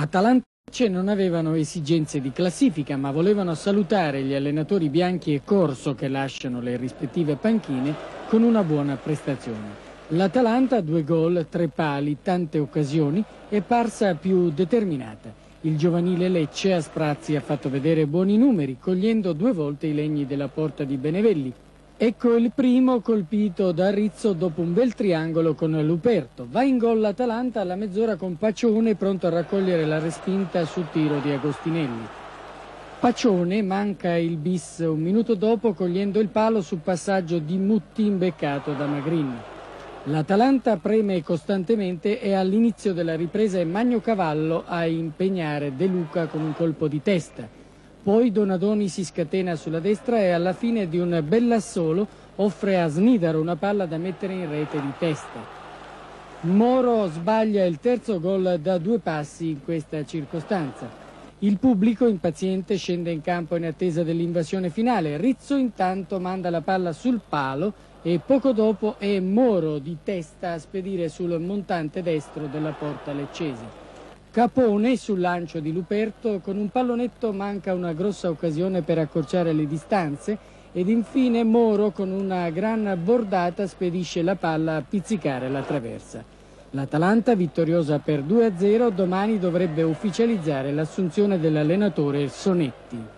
Atalanta non avevano esigenze di classifica ma volevano salutare gli allenatori bianchi e corso che lasciano le rispettive panchine con una buona prestazione. L'Atalanta, due gol, tre pali, tante occasioni, è parsa più determinata. Il giovanile Lecce a sprazzi ha fatto vedere buoni numeri, cogliendo due volte i legni della porta di Benevelli, Ecco il primo colpito da Rizzo dopo un bel triangolo con Luperto. Va in gol l'Atalanta alla mezz'ora con Paccione pronto a raccogliere la respinta sul tiro di Agostinelli. Paccione manca il bis un minuto dopo cogliendo il palo sul passaggio di Mutti imbeccato da Magrini. L'Atalanta preme costantemente e all'inizio della ripresa è Magno Cavallo a impegnare De Luca con un colpo di testa. Poi Donadoni si scatena sulla destra e alla fine di un bellassolo offre a Snidaro una palla da mettere in rete di testa. Moro sbaglia il terzo gol da due passi in questa circostanza. Il pubblico impaziente scende in campo in attesa dell'invasione finale. Rizzo intanto manda la palla sul palo e poco dopo è Moro di testa a spedire sul montante destro della porta leccese. Capone sul lancio di Luperto con un pallonetto manca una grossa occasione per accorciare le distanze ed infine Moro con una gran bordata spedisce la palla a pizzicare la traversa. L'Atalanta, vittoriosa per 2-0, domani dovrebbe ufficializzare l'assunzione dell'allenatore Sonetti.